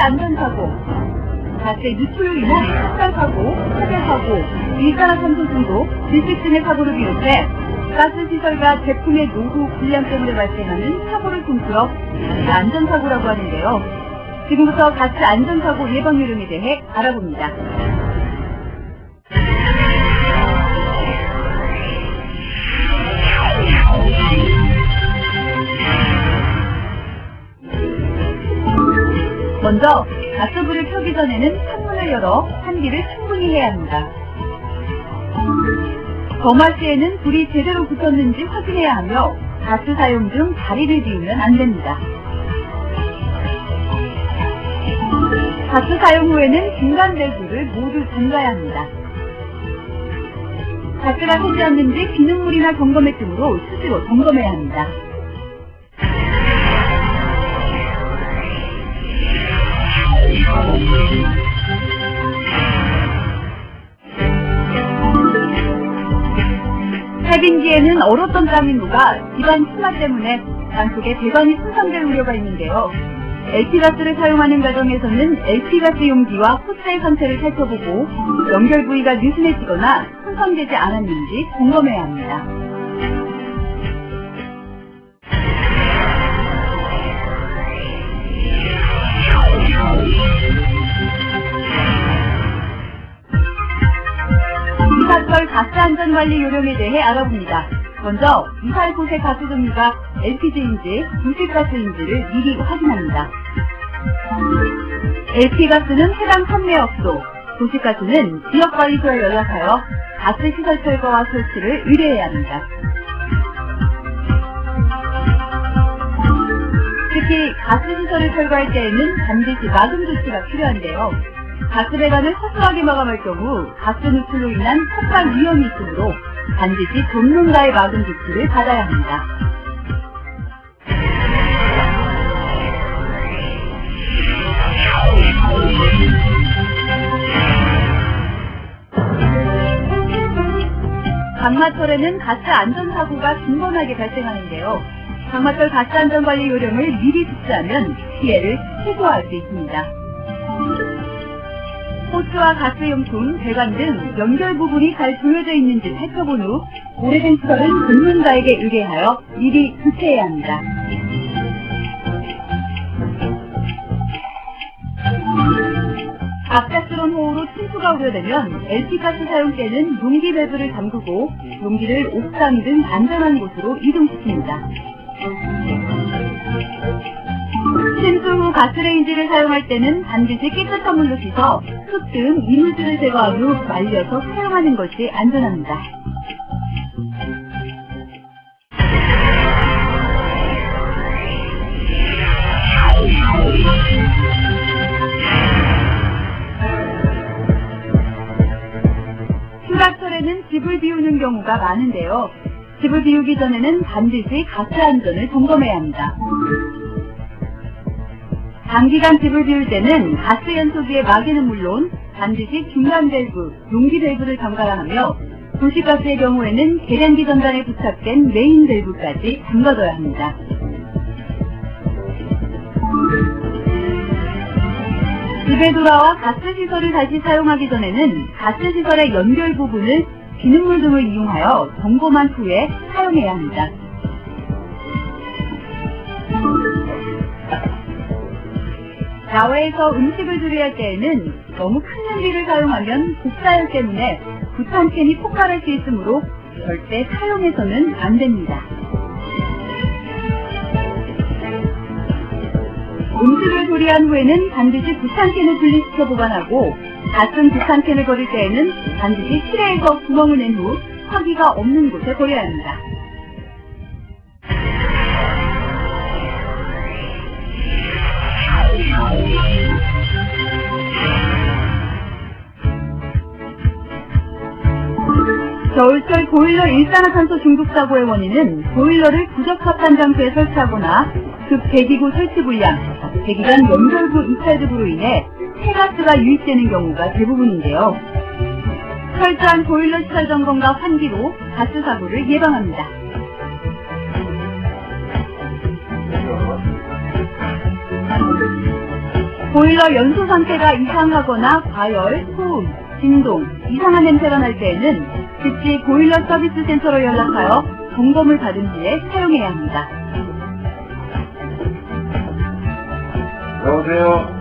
가스 안전사고, 가스의 누출로 인한 흡사사고, 화재사고, 일산화탄소 중독, 질식 등의 사고를 비롯해 가스 시설과 제품의 노후 불량 때문에 발생하는 사고를 통틀어 안전사고라고 하는데요. 지금부터 가스 안전사고 예방 요령에 대해 알아봅니다. 먼저 가스불을 켜기 전에는 창문을 열어 환기를 충분히 해야 합니다. 점화 시에는 불이 제대로 붙었는지 확인해야 하며 가스 사용 중 자리를 비우면 안 됩니다. 가스 사용 후에는 중간 밸브를 모두 잠가야 합니다. 가스가 새지 않는지 기능물이나 점검액 등으로 수시로 점검해야 합니다. 얼었던 녹아 집안 수마 때문에 땅속에 배관이 손상될 우려가 있는데요. LP가스를 사용하는 과정에서는 LP가스 용기와 호스의 상태를 살펴보고 연결 부위가 느슨해지거나 손상되지 않았는지 점검해야 합니다. 이사철 가스 안전관리 요령에 대해 알아봅니다. 먼저 이사할 곳의 가스 종류가 LPG인지 도시가스인지를 미리 확인합니다. LP가스는 해당 판매업소, 도시가스는 지역관리소에 연락하여 가스 시설 철거와 설치를 의뢰해야 합니다. 특히 가스 시설을 철거할 때에는 반드시 막음 조치가 필요한데요. 가스 배관을 허술하게 마감할 경우 가스 누출로 인한 폭발 위험이 있으므로 반드시 전문가의 막음 조치를 받아야 합니다. 강마철에는 가스 안전사고가 빈번하게 발생하는데요. 강마철 가스 안전관리 요령을 미리 숙지하면 피해를 최소화할 수 있습니다. 호스와 가스용품, 배관 등 연결 부분이 잘 조여져 있는지 살펴본 후 오래된 시설은 전문가에게 의뢰하여 미리 교체해야 합니다. 갑작스러운 호우로 침수가 우려되면 LP가스 사용 때는 용기 밸브를 잠그고 용기를 옥상 등 안전한 곳으로 이동시킵니다. 침수 후 가스레인지를 사용할 때는 반드시 깨끗한 물로 씻어 흙 등 이물질을 제거한 후 말려서 사용하는 것이 안전합니다. 휴가철에는 집을 비우는 경우가 많은데요. 집을 비우기 전에는 반드시 가스 안전을 점검해야 합니다. 장기간 집을 비울 때는 가스 연소기의 마개는 물론 반드시 중간 밸브, 용기 밸브를 잠가야 하며 도시가스의 경우에는 계량기 전단에 부착된 메인 밸브까지 잠가둬야 합니다. 집에 돌아와 가스 시설을 다시 사용하기 전에는 가스 시설의 연결 부분을 비눗물 등을 이용하여 점검한 후에 사용해야 합니다. 야외에서 음식을 조리할 때에는 너무 큰 냄비를 사용하면 복사열 때문에 부탄캔이 폭발할 수 있으므로 절대 사용해서는 안 됩니다. 음식을 조리한 후에는 반드시 부탄캔을 분리시켜 보관하고 같은 부탄캔을 버릴 때에는 반드시 실내에서 구멍을 낸 후 화기가 없는 곳에 버려야 합니다. 겨울철 보일러 일산화탄소 중독 사고의 원인은 보일러를 부적합한 장소에 설치하거나 급 배기구 설치 불량, 배기관 연결부 이탈 등으로 인해 폐가스가 유입되는 경우가 대부분인데요. 철저한 보일러 시설 점검과 환기로 가스 사고를 예방합니다. 보일러 연소 상태가 이상하거나 과열, 소음, 진동, 이상한 냄새가 날 때에는 즉시 보일러 서비스 센터로 연락하여 점검을 받은 뒤에 사용해야 합니다. 여보세요?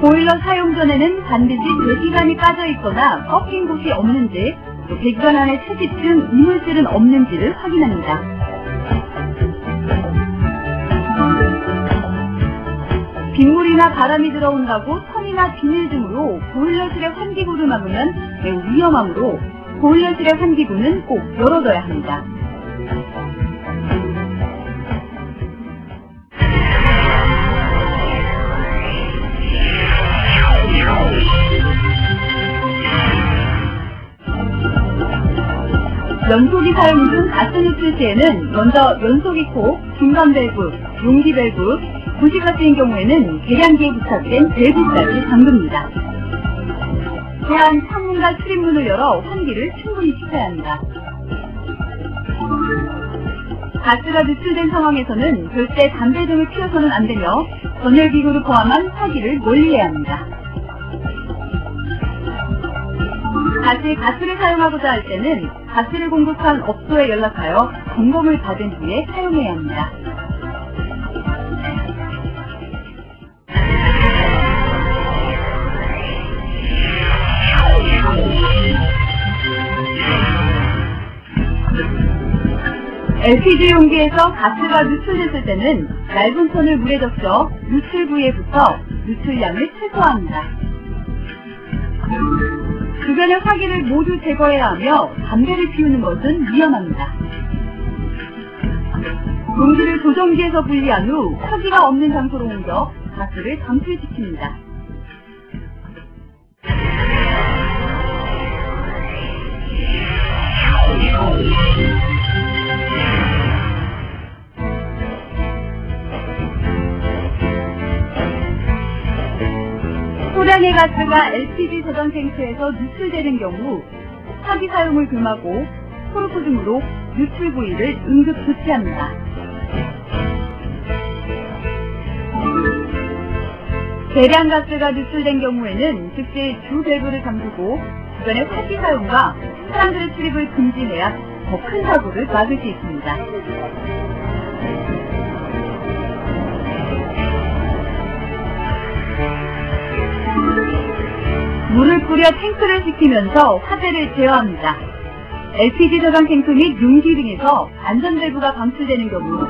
보일러 사용 전에는 반드시 배기관이 빠져 있거나 꺾인 곳이 없는지, 또 배기관 안에 채집 등 이물질은 없는지를 확인합니다. 빗물이나 바람이 들어온다고 선이나 비닐 등으로 보일러실의 환기구를 막으면 매우 위험하므로 보일러실의 환기구는 꼭 열어둬야 합니다. 연소기 사용 중 가스 누출 시에는 먼저 연소기 코, 중간 밸브, 용기 밸브, 부시가스인 경우에는 계량기에 부착된 밸브까지 잠깁니다. 또한 창문과 출입문을 열어 환기를 충분히 시켜야 합니다. 가스가 누출된 상황에서는 절대 담배 등을 피워서는 안 되며 전열기구를 포함한 화기를 멀리해야 합니다. 다시 가스를 사용하고자 할 때는 가스를 공급한 업소에 연락하여 점검을 받은 후에 사용해야 합니다. LPG 용기에서 가스가 누출됐을 때는 얇은 손을 물에 적셔 누출 부위에 붙어 누출량을 최소화합니다. 주변의 화기를 모두 제거해야 하며 담배를 피우는 것은 위험합니다. 용기를 조정기에서 분리한 후 화기가 없는 장소로 옮겨 가스를 방출시킵니다. 소량의 가스가 LPG 저장 탱크에서 누출되는 경우 화기 사용을 금하고 코르프 등으로 누출 부위를 응급 조치합니다. 대량 가스가 누출된 경우에는 즉시 주 밸브를 잠그고 주변의 화기 사용과 사람들의 출입을 금지해야 더 큰 사고를 막을 수 있습니다. 물을 뿌려 탱크를 식히면서 화재를 제어합니다. LPG 저장 탱크 및 용기 등에서 안전밸브가 방출되는 경우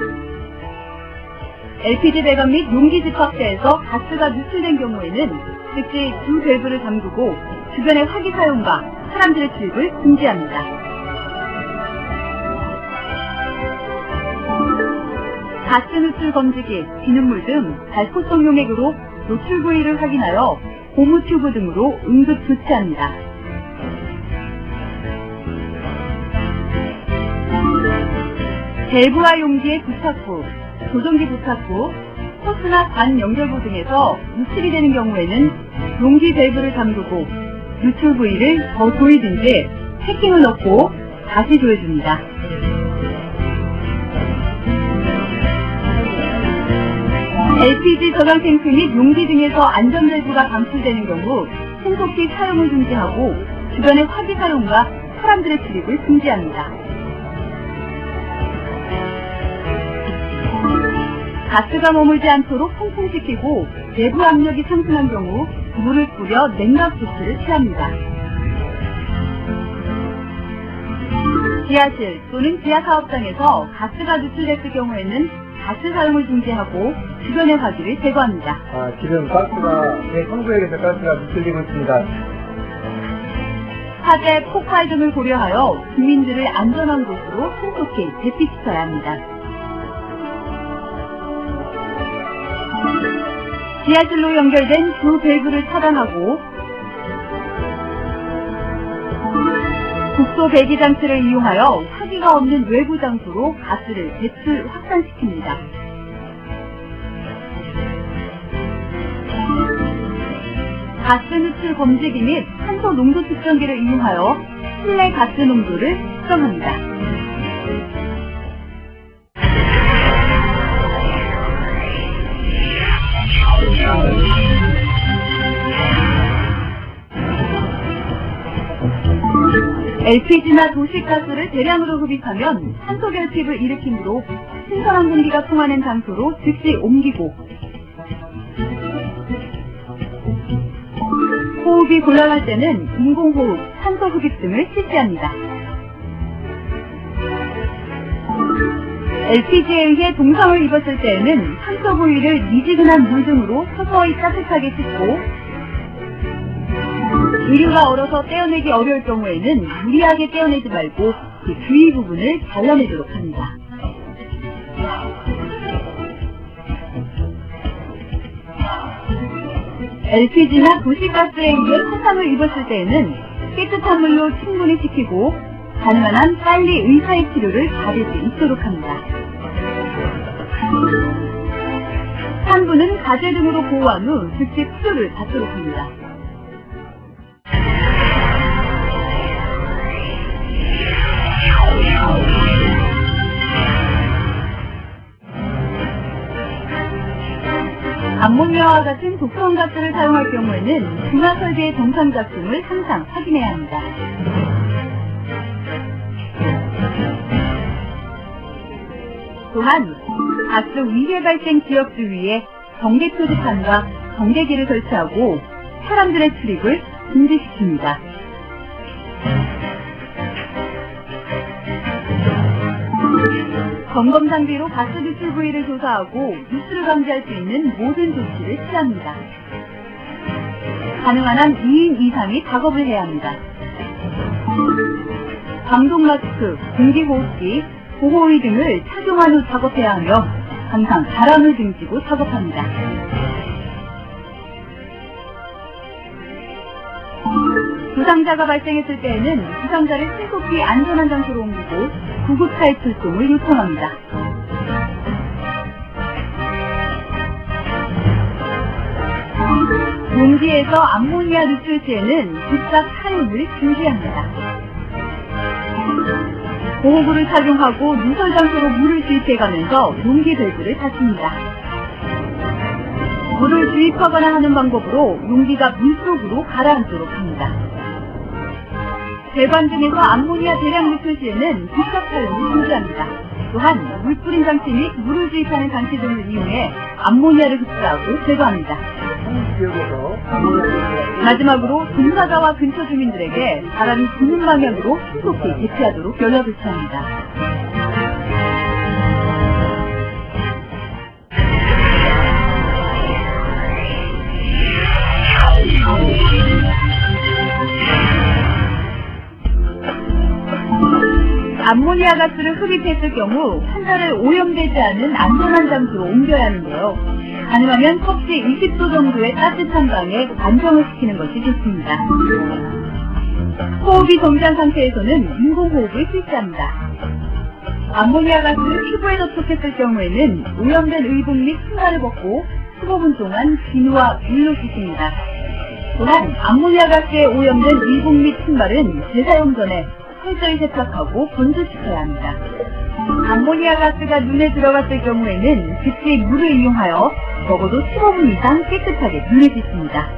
LPG 배관 및 용기 집합대에서 가스가 누출된 경우에는 즉시 주 밸브를 잠그고 주변의 화기 사용과 사람들의 출입을 금지합니다. 가스 누출 검지기, 비눗물 등 발포성 용액으로 노출 부위를 확인하여 고무 튜브 등으로 응급 조치합니다. 밸브와 용기의 부착 부, 조정기 부착 부, 호스나 관 연결부 등에서 누출이 되는 경우에는 용기 밸브를 잠그고 누출 부위를 더 조이든 지 패킹을 넣고 다시 조여줍니다. LPG 저장 탱크 및 용기 등에서 안전밸브가 방출되는 경우 신속히 사용을 중지하고 주변의 화기 사용과 사람들의 출입을 금지합니다. 가스가 머물지 않도록 통풍시키고 내부 압력이 상승한 경우 물을 뿌려 냉각 조치를 취합니다. 지하실 또는 지하 사업장에서 가스가 누출됐을 경우에는 가스 사용을 중지하고 주변의 화기를 제거합니다. 아, 지금 가스가, 제 성구역에서 가스가 누출되고 있습니다. 화재, 폭발 등을 고려하여 국민들을 안전한 곳으로 신속히 대피시켜야 합니다. 지하실로 연결된 주 밸브를 차단하고 국소 배기 장치를 이용하여 화기가 없는 외부 장소로 가스를 배출 확산시킵니다. 가스 누출 검지기 및 산소 농도 측정기를 이용하여 실내 가스 농도를 측정합니다. LPG나 도시가스를 대량으로 흡입하면 산소 결핍을 일으키므로 신선한 공기가 통하는 장소로 즉시 옮기고 호흡이 곤란할 때는 인공호흡, 산소 흡입 등을 실시합니다. LPG에 의해 동상을 입었을 때에는 상처 부위를 미지근한 물 등으로 서서히 따뜻하게 씻고 의류가 얼어서 떼어내기 어려울 경우에는 무리하게 떼어내지 말고 그 주위 부분을 잘라내도록 합니다. LPG나 도시가스에 의해 화상을 입었을 때에는 깨끗한 물로 충분히 식히고 가능한 한 빨리 의사의 치료를 받을 수 있도록 합니다. 산부는 가재 등으로 보호한 후 즉시 치료를 받도록 합니다. 암모니아와 같은 독성 가스를 사용할 경우에는 중화 설비의 정상 작동을 항상 확인해야 합니다. 또한 가스 위해 발생 지역 주위에 전기 표지판과 전개기를 설치하고 사람들의 출입을 금지시킵니다. 점검 장비로 가스 누출 부위를 조사하고 누출을 방지할 수 있는 모든 조치를 취합니다. 가능한 한 2인 이상이 작업을 해야 합니다. 방독 마스크, 공기호흡기, 보호의 등을 착용한 후 작업해야 하며 항상 바람을 등지고 작업합니다. 부상자가 발생했을 때에는 부상자를 신속히 안전한 장소로 옮기고 구급차의 출동을 요청합니다. 용기에서 암모니아 누출 시에는 즉각 사용을 중지합니다. 보호구를 착용하고 누설 장소로 물을 주입해가면서 용기 밸브를 닫습니다. 물을 주입하거나 하는 방법으로 용기가 물속으로 가라앉도록 합니다. 배관 중에서 암모니아 대량 누출 시에는 즉각 사용을 중지합니다. 또한 물 뿌린 장치 및 물을 주입하는 장치 등을 이용해 암모니아를 흡수하고 제거합니다. 마지막으로 동사자와 근처 주민들에게 바람이 부는 방향으로 신속히 대피하도록 연락을 취합니다. 암모니아 가스를 흡입했을 경우 환자를 오염되지 않은 안전한 장소로 옮겨야 하는데요. 가능하면 섭씨 20도 정도의 따뜻한 방에 안정을 시키는 것이 좋습니다. 호흡이 정지한 상태에서는 인공호흡을 실시합니다. 암모니아 가스를 피부에 접촉했을 경우에는 오염된 의복 및 신발을 벗고 15분 동안 비누와 물로 씻습니다. 또한 암모니아 가스에 오염된 의복 및 신발은 재사용 전에 철저히 세탁하고 건조시켜야 합니다. 암모니아 가스가 눈에 들어갔을 경우에는 즉시 물을 이용하여 적어도 15분 이상 깨끗하게 눈을 씻습니다.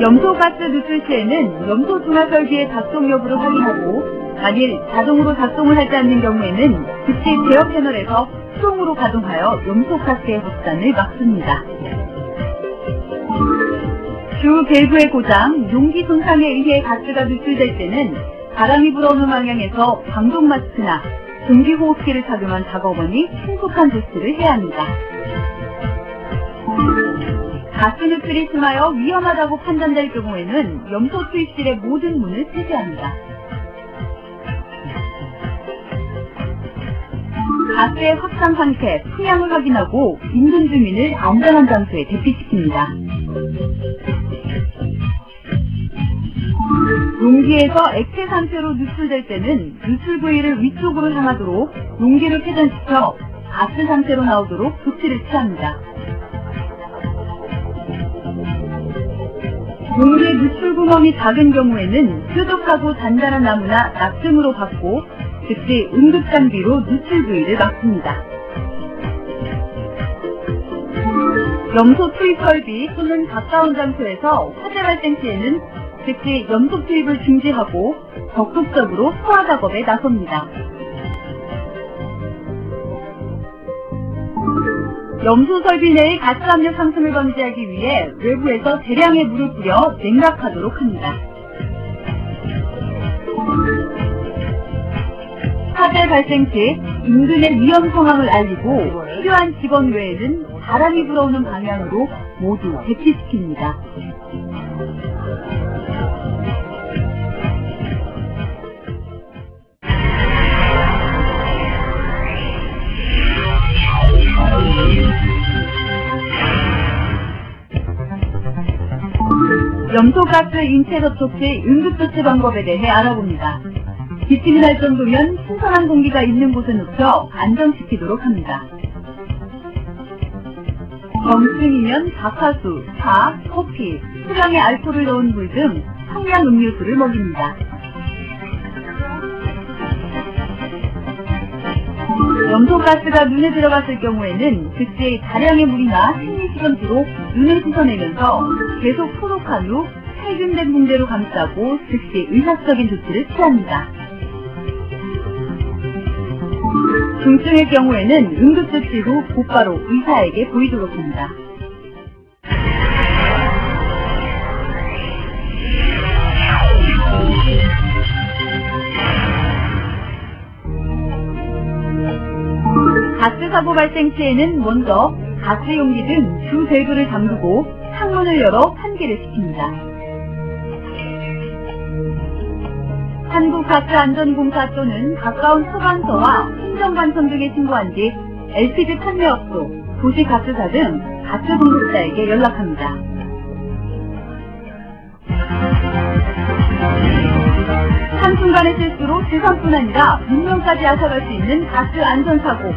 염소가스 누출 시에는 염소 중화 설비의 작동 여부를 확인하고 만일 자동으로 작동을 하지 않는 경우에는 즉시 제어 패널에서 수동으로 가동하여 염소가스의 확산을 막습니다. 주 밸브의 고장, 용기 손상에 의해 가스가 누출될 때는 바람이 불어오는 방향에서 방독 마스크나 공기호흡기를 착용한 작업원이 신속한 조치를 해야 합니다. 가스 누출이 심하여 위험하다고 판단될 경우에는 염소 투입실의 모든 문을 폐쇄합니다. 가스의 확산 상태, 풍향을 확인하고 인근 주민을 안전한 장소에 대피시킵니다. 용기에서 액체 상태로 누출될 때는 누출 부위를 위쪽으로 향하도록 용기를 회전시켜 가스 상태로 나오도록 조치를 취합니다. 용기의 누출 구멍이 작은 경우에는 뾰족하고 단단한 나무나 낙점으로 받고 즉시 응급장비로 누출 부위를 막습니다. 염소 투입 설비 또는 가까운 장소에서 화재 발생 시에는 즉시 염소 투입을 중지하고 적극적으로 소화 작업에 나섭니다. 염소 설비 내의 가스 압력 상승을 방지하기 위해 외부에서 대량의 물을 뿌려 냉각하도록 합니다. 화재 발생 시 인근의 위험 상황을 알리고 필요한 직원 외에는 바람이 불어오는 방향으로 모두 대피시킵니다. 염소가스 인체 접촉 시 응급조치 방법에 대해 알아봅니다. 기침이 날 정도면 신선한 공기가 있는 곳에 눕혀 안정시키도록 합니다. 정증이면 박하수, 차, 커피, 수량의 알코올을 넣은 물 등 청량 음료수를 먹입니다. 염소가스가 눈에 들어갔을 경우에는 즉시 다량의 물이나 생리식염수로 눈을 씻어내면서 계속 소독한 후 살균된 붕대로 감싸고 즉시 의학적인 조치를 취합니다. 중증의 경우에는 응급조치 후 곧바로 의사에게 보이도록 합니다. 가스 사고 발생 시에는 먼저 가스 용기 등 주 밸브를 잠그고 창문을 열어 환기를 시킵니다. 한국가스안전공사 또는 가까운 소방서와 행정관청 등에 신고한 뒤 LPG 판매업소, 도시가스사 등 가스 공급자에게 연락합니다. 한순간의 실수로 재산뿐 아니라 운명까지 앗아갈 수 있는 가스 안전사고.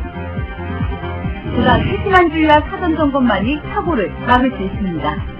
보다 세심한 주의와 사전 점검만이 사고를 막을 수 있습니다.